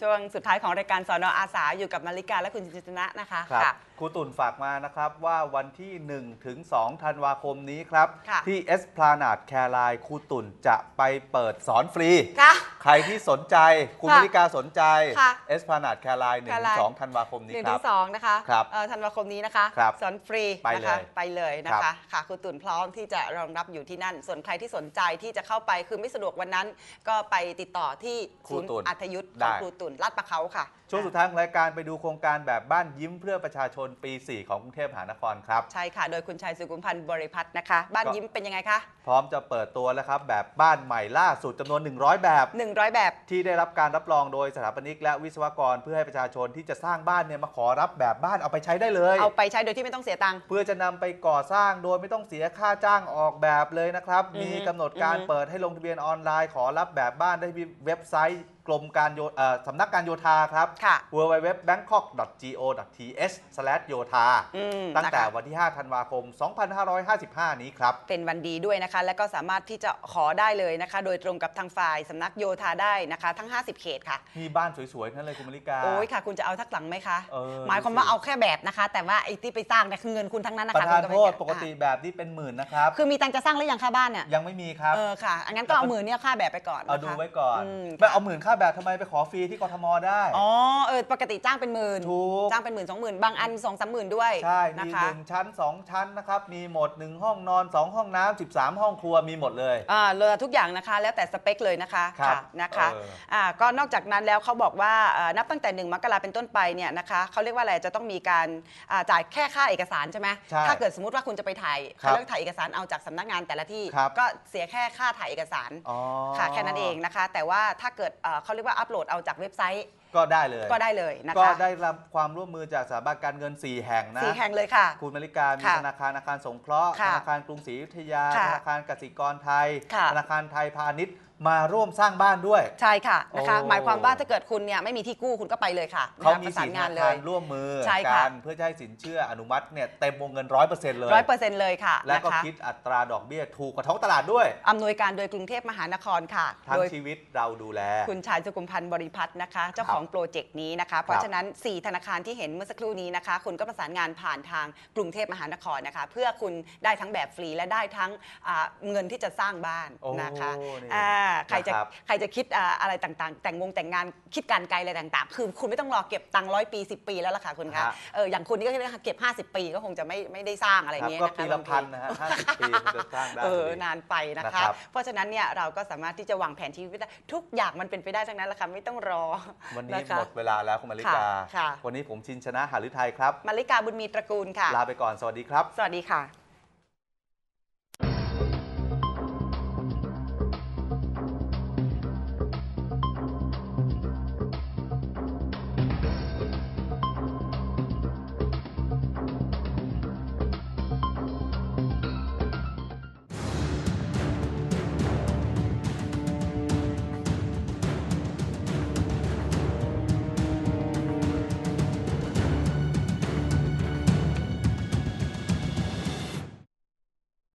ช่วงสุดท้ายของรายการสอนออาสาอยู่กับมาริกาและคุณจินตนะนะคะครับค่ะ ครูตุ่นฝากมานะครับว่าวันที่ 1 ถึง 2 ธันวาคมนี้ครับ ค่ะ ที่เอสพลานาดแคร์ไลน์ครูตุ่นจะไปเปิดสอนฟรี ค่ะ ใครที่สนใจ คุณค่ะมริกาสนใจค่ะเอสพลานาดแคร์ไลน์1ถึง Caroline 2ธันวาคมหนี้นึ่งคถึรับ งสองนะคะครับเอ่อธันวาคมนี้นะคะครับสอนฟรีไปนะเลยคะไปเลยนะครัคะบค่ะครูตุ่นพร้อมที่จะรองรับอยู่ที่นั่น ส่วนใครที่สนใจที่จะเข้าไปคือไม่สะดวกวันนั้น ก็ไปติดต่อที่ครูศูนย์ตุ่นอัธยุทธ์ขได้ องครูตุ่นลาดประเขาค่ะ ช่วงสุดท้ายของรายการไปดูโครงการแบบบ้านยิ้มเพื่อประชาชนปี 4 ของกรุงเทพมหานครครับ ใช่ค่ะ โดยคุณชัยสุขุมพันธ์บริพัตรนะคะ บ้านก็ ยิ้มเป็นยังไงคะ พร้อมจะเปิดตัวแล้วครับ แบบบ้านใหม่ล่าสุดจำนวน 100 แบบ 100แบบ ที่ได้รับการรับรองโดยสถาปนิกและวิศวกรเพื่อให้ประชาชนที่จะสร้างบ้านเนี่ยมาขอรับแบบบ้านเอาไปใช้ได้เลย เอาไปใช้โดยที่ไม่ต้องเสียตังค์ เพื่อจะนำไปก่อสร้างโดยไม่ต้องเสียค่าจ้างออกแบบเลยนะครับ อือฮึมีกำหนดการอือฮึ เปิดให้ลงทะเบียนออนไลน์ขอรับแบบบ้านได้ที่เว็บไซต์กรมการโยเอ่อสำนักการโยธาครับค่ะ www.bangkok.go.th อืมตั้งแต่นะคะวันที่ 5 ธันวาคม 2555 นี้ครับ เป็นวันดีด้วยนะคะ และก็สามารถที่จะขอได้เลยนะคะ โดยตรงกับทางฝ่ายสำนักโยธาได้นะคะ ทั้ง 50 เขตค่ะ มีบ้านสวยๆทั้งนั้นเลยคุณมริกา โอ้ยค่ะ คุณจะเอาทักหลังไหมคะเออหมายความว่าเอาแค่แบบนะคะ แต่ว่าไอ้ที่ไปสร้างเนี่ยคือเงินคุณทั้งนั้นนะประคะธานคุณโทษไม่ปกติแบบนี้เป็นหมื่นนะครับคือมีตังค์จะสร้างหรือยังค่าบ้านเนี่ยยังไม่มีครับเออค่ะอันนั้นก็เอาหมื่นเนี่ยค่าแบบไปก่อนนะคะเอาดูไว้ก่อนอืมไม่เอาหมื่นค่าแบบทำไมไปขอฟรีที่กทมได้ อ๋อเออปกติจ้างเป็นหมื่นถูก จ้างเป็นหมื่นสองหมื่นบางอันสองสามหมื่นด้วยใช่ นะมีคะหนึ่งชั้น 2 ชั้นนะครับ มีหมด 1 ห้องนอน 2 ห้องน้ำ13 ห้องครัวมีหมดเลย อ่าเรือทุกอย่างนะคะแล้วแต่สเปคเลยนะคะครับะนะคะเอออ่าก็นอกจากนั้นแล้วเขาบอกว่าอ่านับตั้งแต่ 1 มกราเป็นต้นไปเนี่ยนะคะเขาเรียกว่าอะไรจะต้องมีการอ่าจ่ายแค่ค่าเอกสารใช่ไหมใช่ถ้าเกิดสมมติว่าคุณจะไปถ่ายครับเขาเรียกถ่ายเอกสารเอาจากสำนักงานแต่ละที่ ครับ ก็เสียแค่ค่าถ่ายเอกสาร อ๋อ ค่ะแค่นั้นเองนะคะ แต่ว่าถ้าเกิดเอ่อเขาเรียกว่าอัปโหลดเอาจากเว็บไซต์ก็ได้เลย ก็ได้เลยนะคะ ก็ได้รับความร่วมมือจากสถาบันการเงิน 4 แห่งนะสี่แห่งเลยค่ะ คุณมาริกา มีค่ะธนาคารอาคารสงเคราะห์ค่ะธนาคารกรุงศรีอยุธยา ค่ะธนาคารกสิกรไทย ค่ะธนาคารไทยพาณิชย์ มาร่วมสร้างบ้านด้วย ใช่ค่ะนะคะ โอ้ หมายความว่าถ้าเกิดคุณเนี่ยไม่มีที่กู้คุณก็ไปเลยค่ะเขานะคะมีประสาสีนธงานนาเลคารยร่วมมือใช่ค่ะกันเพื่อจะให้สินเชื่ออนุมัติเนี่ยเต็มวงเงินร้อยเปอร์เซ็นต์เลย ร้อยเปอร์เซ็นต์เลยค่ะและก็นะคะคิดอัตราดอกเบี้ยถูกกว่าท้องตลาดด้วย อำนวยการโดยกรุงเทพมหานครค่ะ ทั้งโดย ชีวิตเราดูแล คุณชายสุขุมพันธ์บริพัตรนะคะ เจ้าของโปรเจกต์นี้นะคะ เพราะฉะนั้น 4 ธนาคารที่เห็นเมื่อสักครู่นี้นะคะ คุณก็ประสานงานผ่านทางกรุงเทพมหานครนะคะ เพื่อคุณได้ทั้งแบบฟรีและได้ทั้งอ่าเงินที่จะสร้างบ้านโอ้นะคะนี่ อ่าใครจะนะครับใครจะคิดอ่าอะไรต่างๆ แต่งงงแต่งงานคิดการไกลอะไรต่างๆ คือคุณไม่ต้องรอเก็บตังค์ร้อยปี 10 ปีแล้วล่ะค่ะคุณคะฮะ เอออย่างคุณนี่ก็เก็บ 50 ปีก็คงจะไม่ไม่ได้สร้างอะไรอครัย่างบเงี้ยก็นะคะปีละบางที พันนะฮะห้าสิบปีมันจะสร้างได้เออพอดีนานไปนะนะคะ ครับ เพราะฉะนั้นเนี่ยเราก็สามารถที่จะวางแผนชีวิตได้ทุกอย่างมันเป็นไปได้ทั้งนั้นแหละค่ะไม่ต้องรอ วันนี้นะคะหมดเวลาแล้วคุณมาริกา ค่ะค่ะ วันนี้ผมชินชนะหาฤทัยครับ มาริกาบุญมีตระกูลค่ะ ลาไปก่อนสวัสดีครับ สวัสดีค่ะ